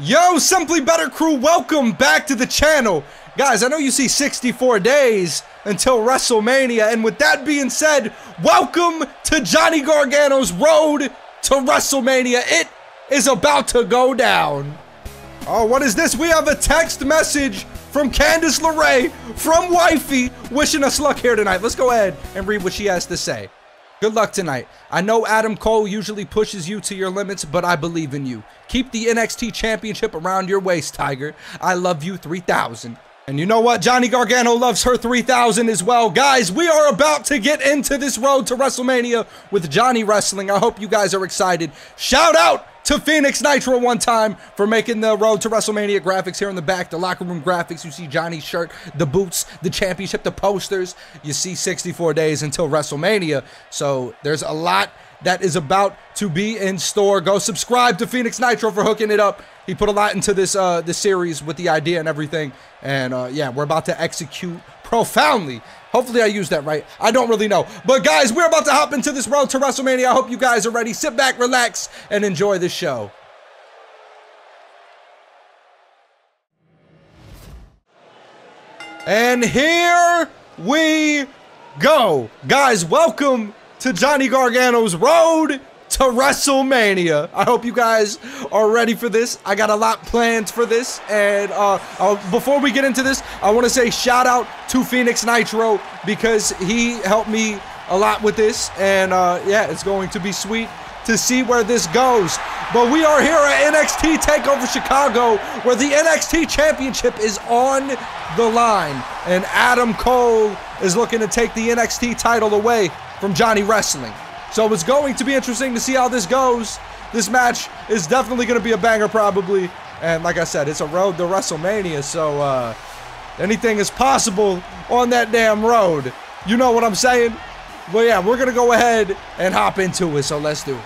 Yo, Simply Better crew, welcome back to the channel. Guys, I know you see 64 days until WrestleMania, and with that being said, welcome to Johnny Gargano's road to WrestleMania. It is about to go down. Oh, what is this? We have a text message from Candice LeRae from Wifey wishing us luck here tonight. Let's go ahead and read what she has to say. Good luck tonight. I know Adam Cole usually pushes you to your limits, but I believe in you. Keep the NXT Championship around your waist, Tiger. I love you 3000. And you know what? Johnny Gargano loves her 3000 as well. Guys, we are about to get into this road to WrestleMania with Johnny Wrestling. I hope you guys are excited. Shout out to Phoenix Nitro one time for making the road to WrestleMania graphics here in the back, the locker room graphics. You see Johnny's shirt, the boots, the championship, the posters. You see 64 days until WrestleMania. So there's a lot that is about to be in store. Go subscribe to Phoenix Nitro for hooking it up. He put a lot into this uh this series with the idea and everything. And uh yeah, we're about to execute profoundly. Hopefully I used that right. I don't really know. But guys, we're about to hop into this road to WrestleMania. I hope you guys are ready. Sit back, relax, and enjoy the show. And here we go. Guys, welcome to Johnny Gargano's road to WrestleMania. I hope you guys are ready for this. I got a lot planned for this. And uh, uh, before we get into this, I want to say shout out to Phoenix Nitro because he helped me a lot with this. And uh, yeah, it's going to be sweet to see where this goes. But we are here at NXT TakeOver Chicago where the NXT Championship is on the line. And Adam Cole is looking to take the NXT title away from Johnny Wrestling. So it's going to be interesting to see how this goes. This match is definitely going to be a banger, probably. And like I said, it's a road to WrestleMania, so uh, anything is possible on that damn road. You know what I'm saying? Well, yeah, we're going to go ahead and hop into it, so let's do it.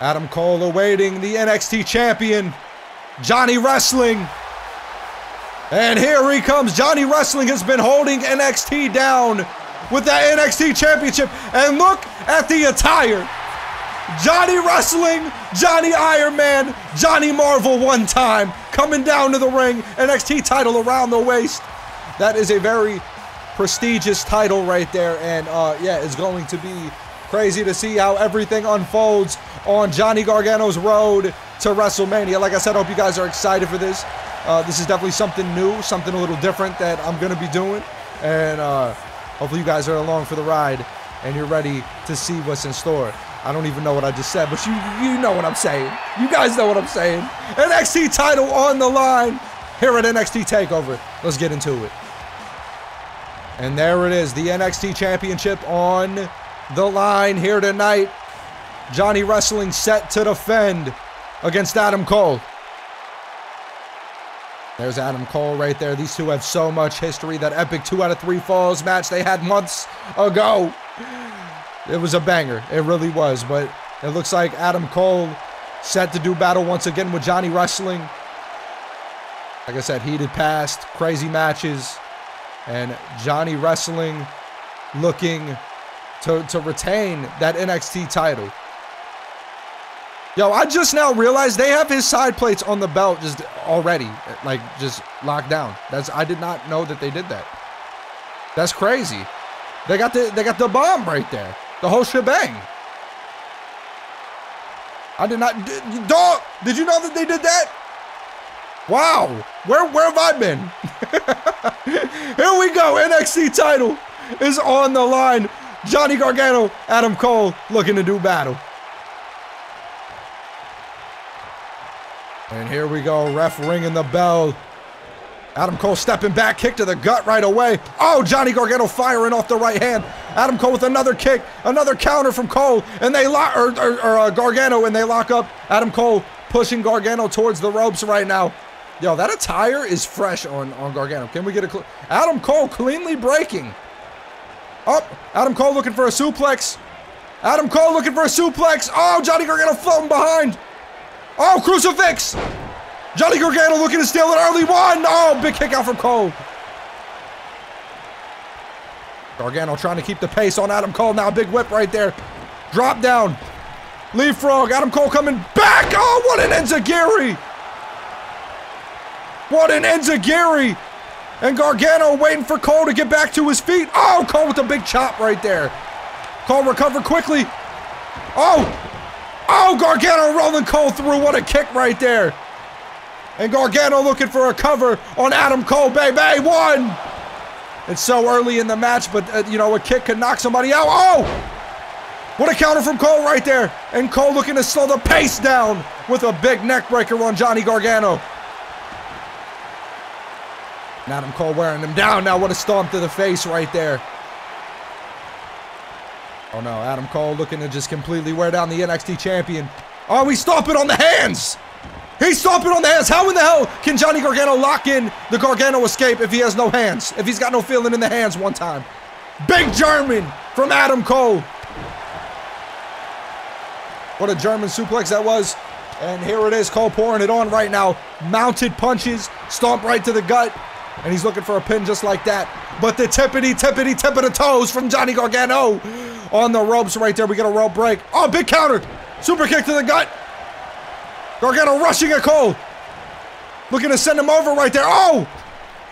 Adam Cole awaiting the NXT champion, Johnny Wrestling. And here he comes. Johnny Wrestling has been holding NXT down with that NXT championship. And look at the attire. Johnny Wrestling, Johnny Iron Man, Johnny Marvel one time coming down to the ring. NXT title around the waist. That is a very prestigious title right there. And uh, yeah, it's going to be crazy to see how everything unfolds on Johnny Gargano's road to WrestleMania. Like I said, I hope you guys are excited for this. Uh, this is definitely something new, something a little different that I'm going to be doing. And uh, hopefully you guys are along for the ride and you're ready to see what's in store. I don't even know what I just said, but you you know what I'm saying. You guys know what I'm saying. NXT title on the line here at NXT TakeOver. Let's get into it. And there it is, the NXT Championship on the line here tonight. Johnny Wrestling set to defend against Adam Cole. There's Adam Cole right there. These two have so much history. That epic two out of three falls match they had months ago. It was a banger. It really was. But it looks like Adam Cole set to do battle once again with Johnny Wrestling. Like I said, heated past, crazy matches. And Johnny Wrestling looking to, to retain that NXT title. Yo, I just now realized they have his side plates on the belt just already, like just locked down. That's I did not know that they did that. That's crazy. They got the they got the bomb right there, the whole shebang. I did not, dog. Did you know that they did that? Wow, where where have I been? Here we go. NXT title is on the line. Johnny Gargano, Adam Cole looking to do battle. And here we go, ref ringing the bell. Adam Cole stepping back, kick to the gut right away. Oh, Johnny Gargano firing off the right hand. Adam Cole with another kick, another counter from Cole, and they lock, or, or, or uh, Gargano, and they lock up. Adam Cole pushing Gargano towards the ropes right now. Yo, that attire is fresh on, on Gargano. Can we get a Adam Cole cleanly breaking. Up, oh, Adam Cole looking for a suplex. Adam Cole looking for a suplex. Oh, Johnny Gargano floating behind. Oh, crucifix! Johnny Gargano looking to steal an early one. Oh, big kick out from Cole. Gargano trying to keep the pace on Adam Cole. Now big whip right there. Drop down. Leapfrog. Adam Cole coming back. Oh, what an enziguri. What an enziguri! And Gargano waiting for Cole to get back to his feet. Oh, Cole with a big chop right there. Cole recover quickly. Oh! Oh, Gargano rolling Cole through. What a kick right there. And Gargano looking for a cover on Adam Cole. Baby, one! It's so early in the match, but, uh, you know, a kick could knock somebody out. Oh! What a counter from Cole right there. And Cole looking to slow the pace down with a big neck breaker on Johnny Gargano. Adam Cole wearing him down now. What a stomp to the face right there. Oh no, Adam Cole looking to just completely wear down the NXT champion. Oh, he's stomping on the hands. He's stomping on the hands. How in the hell can Johnny Gargano lock in the Garga-No Escape if he has no hands? If he's got no feeling in the hands one time. Big German from Adam Cole. What a German suplex that was. And here it is, Cole pouring it on right now. Mounted punches, stomp right to the gut. And he's looking for a pin just like that. But the tippity, tippity, tip of the toes from Johnny Gargano on the ropes right there. We get a rope break. Oh, big counter. Super kick to the gut. Gargano rushing at Cole. Looking to send him over right there. Oh,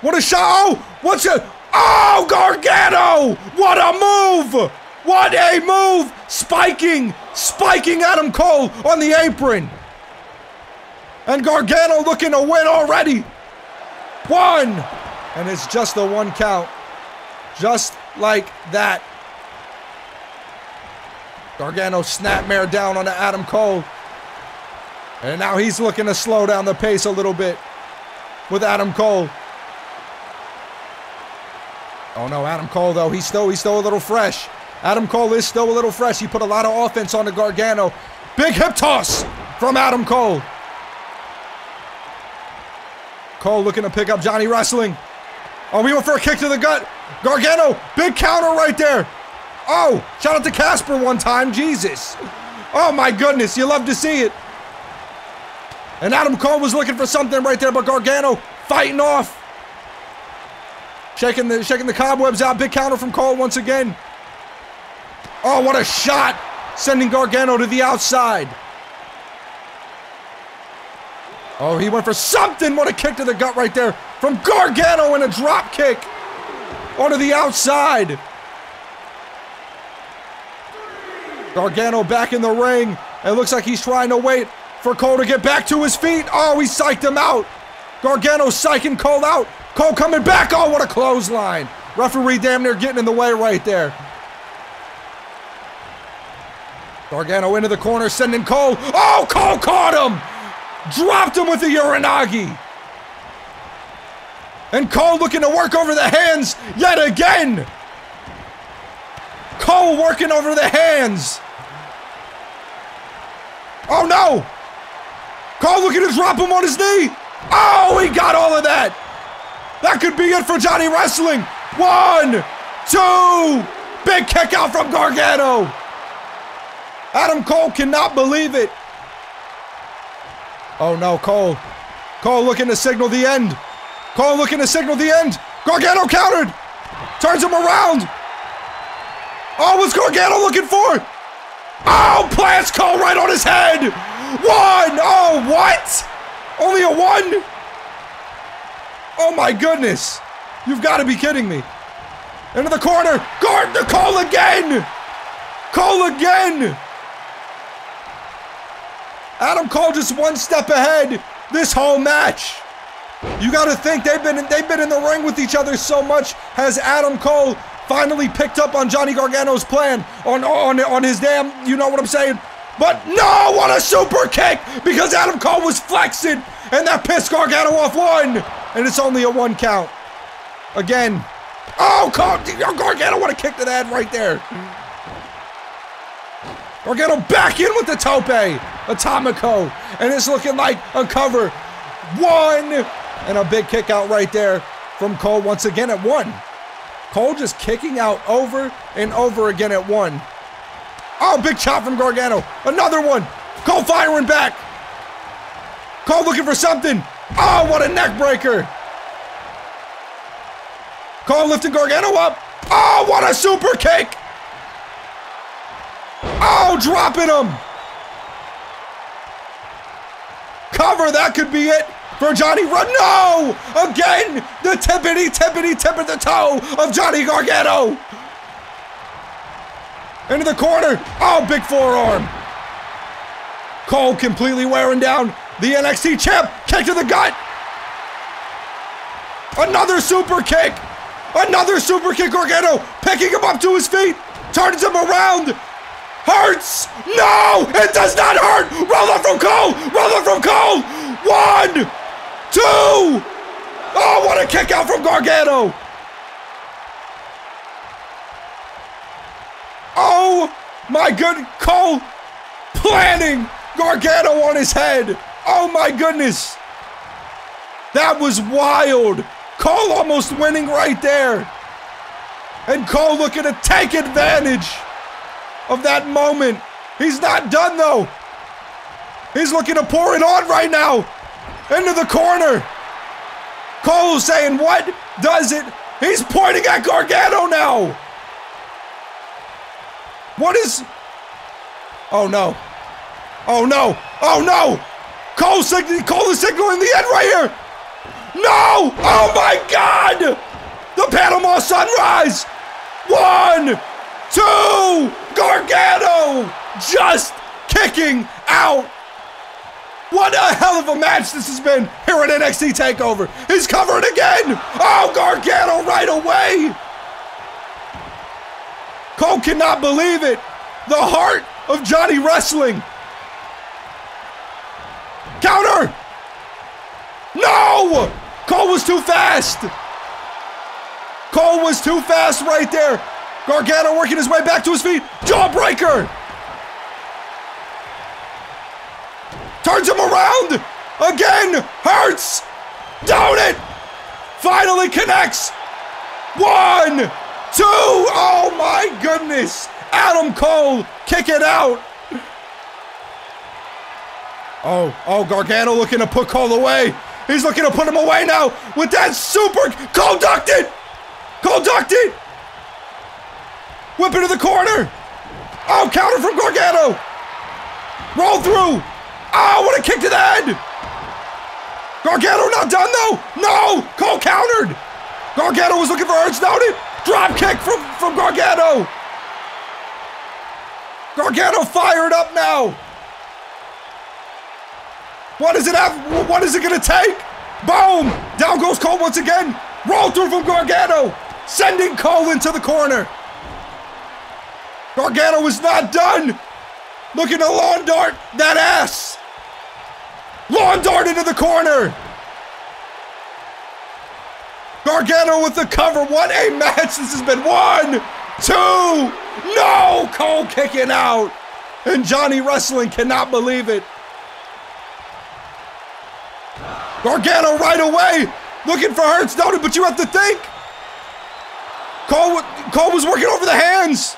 what a shot. Oh, what's it? Oh, Gargano. What a move. What a move. Spiking, spiking Adam Cole on the apron. And Gargano looking to win already. One. And it's just a one count. Just like that. Gargano snapmare down on Adam Cole. And now he's looking to slow down the pace a little bit with Adam Cole. Oh no, Adam Cole though, he's still he's still a little fresh. Adam Cole is still a little fresh. He put a lot of offense on the Gargano. Big hip toss from Adam Cole. Cole looking to pick up Johnny Wrestling. Oh, we went for a kick to the gut. Gargano, big counter right there. Oh, shout out to Casper one time. Jesus. Oh my goodness, you love to see it. And Adam Cole was looking for something right there, but Gargano fighting off. Shaking the shaking the cobwebs out. Big counter from Cole once again. Oh, what a shot! Sending Gargano to the outside. Oh, he went for something. What a kick to the gut right there from Gargano and a drop kick onto the outside. Gargano back in the ring. It looks like he's trying to wait for Cole to get back to his feet. Oh, he psyched him out. Gargano psyching Cole out. Cole coming back. Oh, what a clothesline. Referee damn near getting in the way right there. Gargano into the corner, sending Cole. Oh, Cole caught him! Dropped him with the Uranage. And Cole looking to work over the hands yet again. Cole working over the hands. Oh no! Cole looking to drop him on his knee. Oh, he got all of that. That could be it for Johnny Wrestling. One, two, big kick out from Gargano. Adam Cole cannot believe it. Oh no, Cole. Cole looking to signal the end. Cole looking to signal the end. Gargano countered. Turns him around. Oh, what's Gargano looking for? Oh, plants Cole right on his head. One. Oh, what? Only a one? Oh my goodness. You've got to be kidding me. Into the corner. Guard the Cole again. Call again. Adam Cole just one step ahead this whole match. You got to think they've been they've been in the ring with each other so much. Has Adam Cole finally picked up on Johnny Gargano's plan on on on his damn? You know what I'm saying? But no, what a super kick because Adam Cole was flexing and that pissed Gargano off one, and it's only a one count. Again. Oh, Cole, Gargano, what a kick to the head right there. Gargano back in with the tope. Atomico. And it's looking like a cover. One. And a big kick out right there from Cole once again at one. Cole just kicking out over and over again at one. Oh, big chop from Gargano. Another one. Cole firing back. Cole looking for something. Oh, what a neck breaker. Cole lifting Gargano up. Oh, what a super kick. Oh, dropping him. Cover, that could be it. For Johnny Run. No! Again, the tippity, tippity, tip of the toe of Johnny Gargano. Into the corner. Oh, big forearm. Cole completely wearing down the NXT champ. Kick to the gut. Another super kick. Another super kick. Gargano picking him up to his feet. Turns him around. Hurts. No, it does not hurt. Roll up from Cole. Roll up from Cole. One, two. Oh, what a kick out from Gargano. Oh my good Cole planning Gargano on his head. Oh my goodness. That was wild. Cole almost winning right there. And Cole looking to take advantage of that moment. He's not done though. He's looking to pour it on right now. Into the corner. Cole saying, What does it? He's pointing at Gargano now. What is. Oh no. Oh no. Oh no. Cole, sig- Cole is signaling the end right here. No! Oh my God! The Panama Sunrise! One, two, Gargano just kicking out. What a hell of a match this has been here at NXT TakeOver. He's covered again. Oh, Gargano right away. Cole cannot believe it. The heart of Johnny Wrestling. Counter. No! Cole was too fast. Cole was too fast right there. Gargano working his way back to his feet. Jawbreaker. Turns him around. Again. Hurts. Donut. Finally connects. One, two. Oh my goodness. Adam Cole kick it out. Oh, oh, Gargano looking to put Cole away. He's looking to put him away now with that super. Cole ducked it. Cole ducked it. Whip into the corner. Oh, counter from Gargano. Roll through. Ah, oh, what a kick to the head. Gargano not done though. No, Cole countered. Gargano was looking for Donut. Drop kick from, from Gargano. Gargano fired up now. What is it have? What is it gonna take? Boom! Down goes Cole once again. Roll through from Gargano, sending Cole into the corner. Gargano is not done. Looking to lawn dart that ass. Lawn dart into the corner. Gargano with the cover. What a match this has been. One, two. No! Cole kicking out. And Johnny Wrestling cannot believe it. Gargano right away, looking for Hurts, don't But you have to think. Cole, Cole was working over the hands.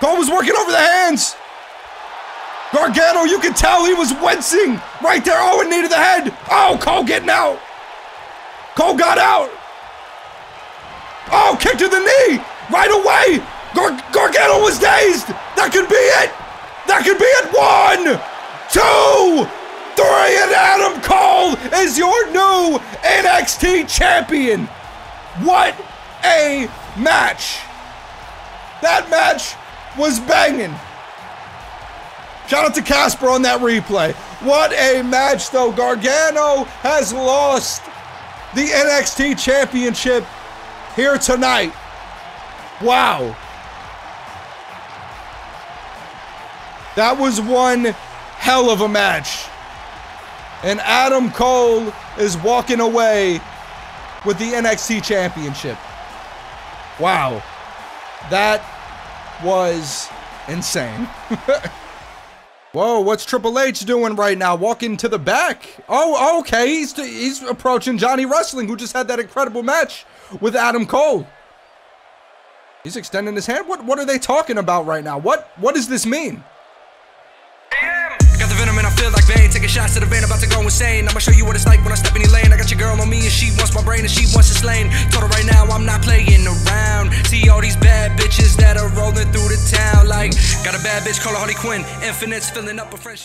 Cole was working over the hands. Gargano, you could tell he was wincing right there. Oh, and knee to the head. Oh, Cole getting out. Cole got out. Oh, kick to the knee right away. Gar Gargano was dazed. That could be it. That could be it. One, two, three, and Adam Cole is your new NXT champion. What a match! That match was banging. Shout out to Casper on that replay. What a match, though. Gargano has lost the NXT championship here tonight. Wow. That was one hell of a match. And Adam Cole is walking away with the NXT Championship. Wow. That was insane. Whoa, what's Triple H doing right now? Walking to the back. Oh, okay. He's, he's approaching Johnny Wrestling, who just had that incredible match with Adam Cole. He's extending his hand. What, what are they talking about right now? What, what does this mean? Feel like Bane, taking shots to the vein, about to go insane. I'ma show you what it's like when I step in your lane. I got your girl on me and she wants my brain and she wants to slain. Told her right now I'm not playing around. See all these bad bitches that are rolling through the town. Like, got a bad bitch call called Harley Quinn. Infinite's filling up a friend.